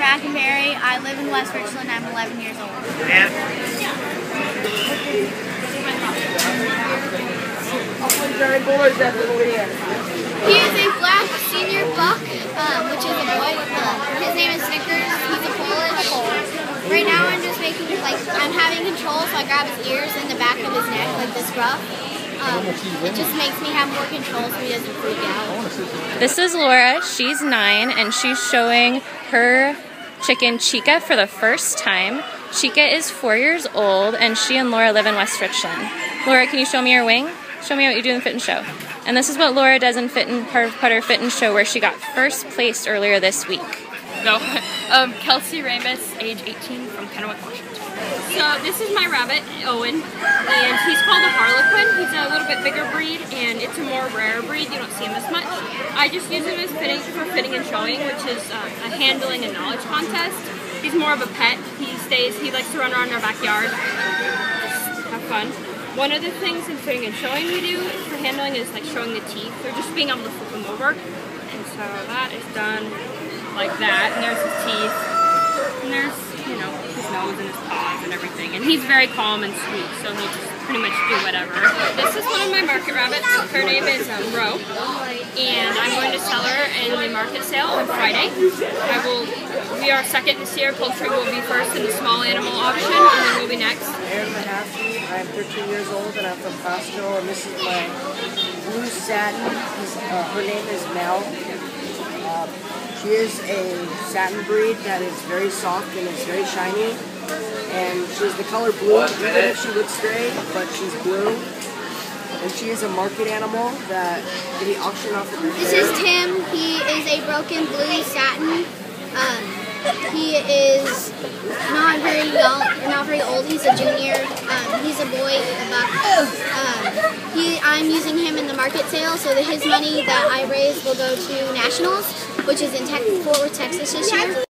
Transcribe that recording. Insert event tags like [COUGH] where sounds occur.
Brackenberry. I live in West Richland. I'm 11 years old. He is a black senior buck, um, which is a boy. Uh, his name is Snickers. He's a Polish. Right now I'm just making, like, I'm having control, so I grab his ears and the back of his neck, like this scruff. Um, it just makes me have more control so he doesn't freak out. This is Laura. She's nine and she's showing her chicken Chica for the first time. Chica is four years old and she and Laura live in West Richland. Laura, can you show me your wing? Show me what you do in fit and show. And this is what Laura does in fit and Putter Fit and Show where she got first place earlier this week. No. [LAUGHS] um, Kelsey Rambis, age 18, from Kennewick, Washington. So this is my rabbit, Owen, and he's called a Harlequin. He's a little bit bigger breed, and it's a more rare breed. You don't see him as much. I just use him as fitting for fitting and showing, which is uh, a handling and knowledge contest. He's more of a pet. He stays. He likes to run around our backyard. Have fun. One of the things in fitting and showing we do for handling is like showing the teeth, or just being able to flip them over. And so that is done like that, and there's his teeth, and there's, you know, his nose and his paws and everything. And he's very calm and sweet, so he'll just pretty much do whatever. This is one of my market rabbits. Her name is um, Ro, and I'm going to sell her in the market sale on Friday. I will, we are second this year. Poultry will be first in the small animal auction, and then we'll be next. Aaron Mahaffey. I'm 13 years old and I'm from Pasco and this is my blue satin. Uh, her name is Mel. Uh, she is a satin breed that is very soft and it's very shiny. And she's the color blue, even if she looks gray, but she's blue. And she is a market animal that can be auctioned off at the This is Tim. He is a broken blue satin. Um, he is not very young, not very old. He's a junior. Um, he's a boy, a buck. I'm using him in the market sale, so that his money that I raise will go to nationals, which is in Fort Worth, Texas this year.